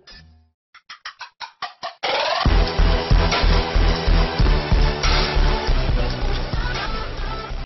night.